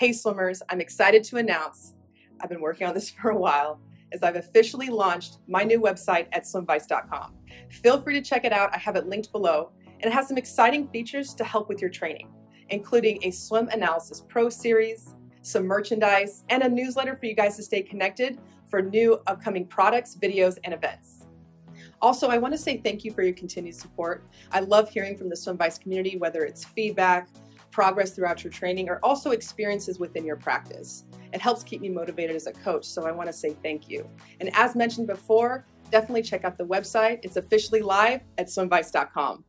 Hey swimmers, I'm excited to announce I've been working on this for a while as I've officially launched my new website at swimvice.com. Feel free to check it out. I have it linked below and it has some exciting features to help with your training, including a Swim Analysis Pro series, some merchandise, and a newsletter for you guys to stay connected for new upcoming products, videos, and events. Also, I want to say thank you for your continued support. I love hearing from the SwimVice community, whether it's feedback, progress throughout your training, or also experiences within your practice. It helps keep me motivated as a coach, so I want to say thank you. And as mentioned before, definitely check out the website. It's officially live at swimvice.com.